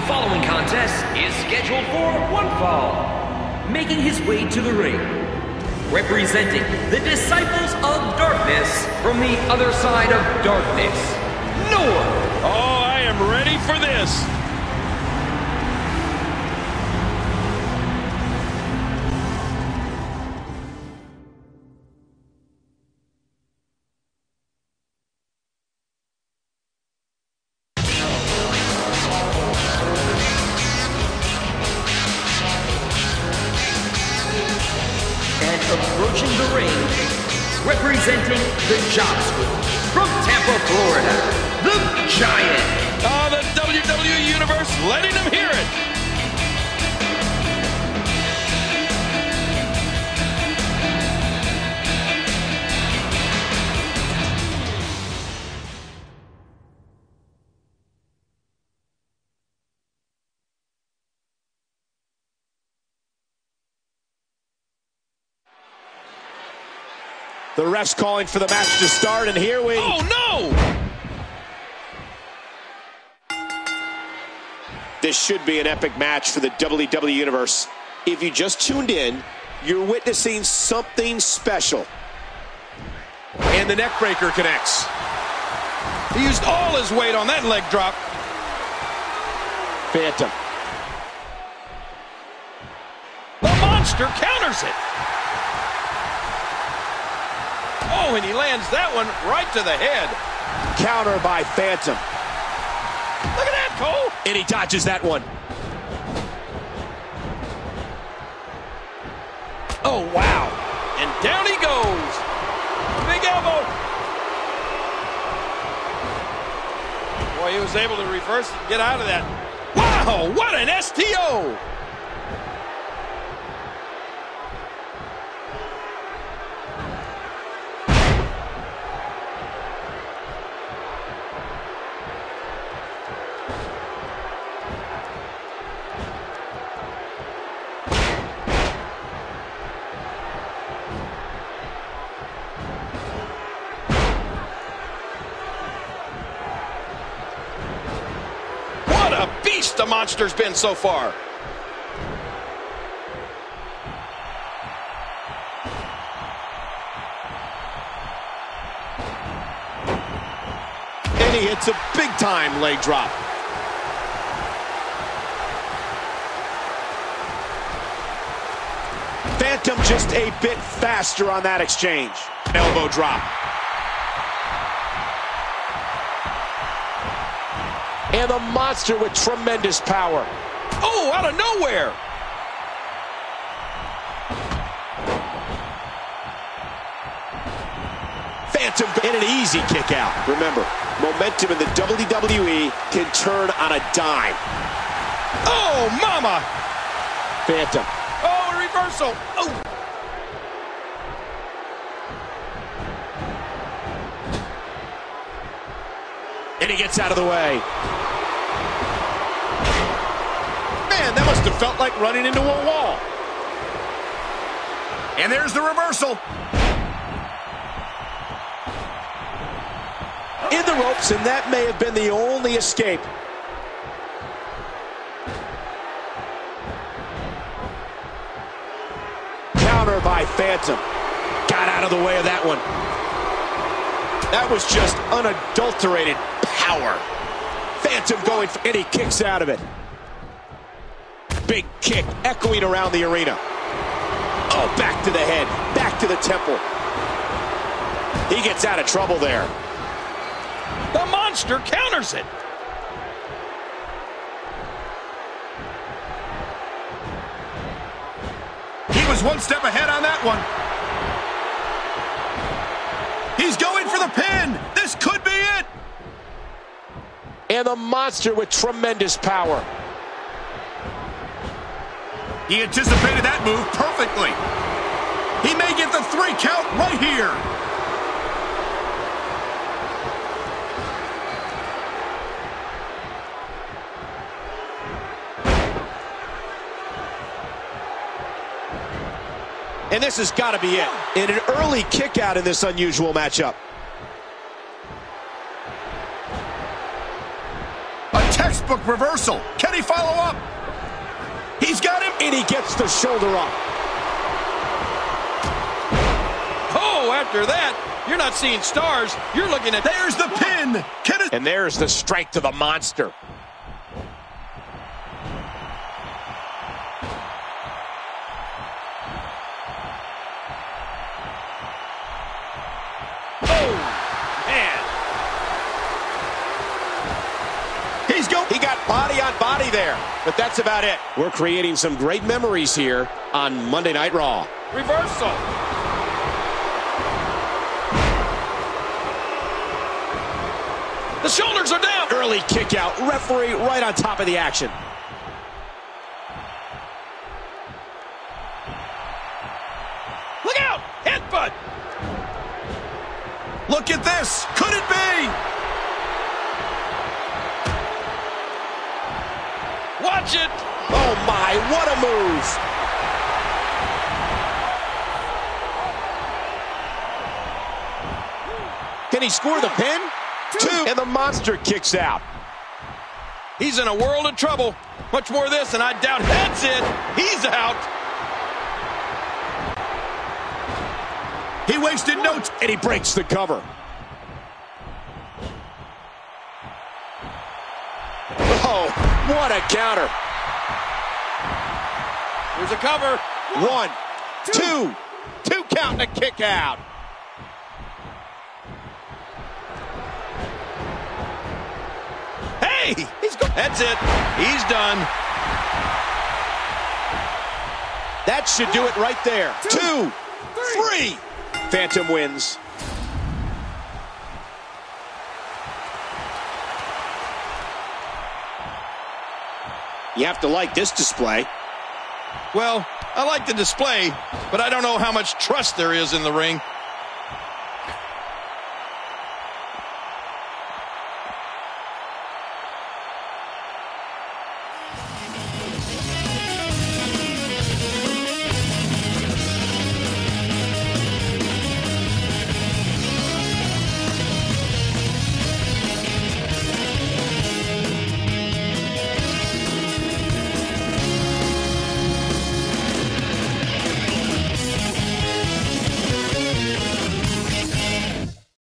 The following contest is scheduled for one fall. Making his way to the ring, representing the Disciples of Darkness from the other side of darkness, Noah. Oh, I am ready for this. Representing the Job School from Tampa, Florida, the Giant. Oh, the WWE Universe letting them hear it. The ref's calling for the match to start, and here we. Oh, no! This should be an epic match for the WWE Universe. If you just tuned in, you're witnessing something special. And the neck breaker connects. He used all his weight on that leg drop. Phantom. The monster counters it. Oh, and he lands that one right to the head. Counter by Phantom. Look at that, Cole. And he dodges that one. Oh, wow. And down he goes. Big elbow. Boy, he was able to reverse and get out of that. Wow, what an STO. The monster's been so far. And he hits a big time leg drop. Phantom just a bit faster on that exchange. Elbow drop. And the monster with tremendous power. Oh, out of nowhere. Phantom and an easy kick out. Remember, momentum in the WWE can turn on a dime. Oh, mama. Phantom. Oh, a reversal. Oh. And he gets out of the way. Man, that must have felt like running into a wall. And there's the reversal. In the ropes, and that may have been the only escape. Counter by Phantom. Got out of the way of that one. That was just unadulterated power. Phantom going, for, and he kicks out of it. Big kick echoing around the arena. Oh, back to the head, back to the temple. He gets out of trouble there. The monster counters it. He was one step ahead on that one. He's going for the pin. This could be it. And the monster with tremendous power. He anticipated that move perfectly. He may get the three count right here. And this has got to be it. In an early kick out in this unusual matchup. A textbook textbook reversal. Can he follow up? He's got him. And he gets the shoulder up. Oh, after that, you're not seeing stars. You're looking at... There's the pin. Can it... And there's the strength of the monster. Body on body there, but that's about it. We're creating some great memories here on Monday Night Raw. Reversal. The shoulders are down. Early kick out. Referee right on top of the action. Look out. Headbutt. Look at this. Could it be? Watch it. Oh my, what a move. Can he score the pin? Two. And the monster kicks out. He's in a world of trouble. Much more of this, and I doubt that's it. He's out. He wasted no time. And he breaks the cover. Oh, what a counter. There's a cover. One, two, two count and a kick out. Hey, he's go That's it. He's done. That should do it right there. Two, three. Phantom wins. You have to like this display. Well, I like the display, but I don't know how much trust there is in the ring.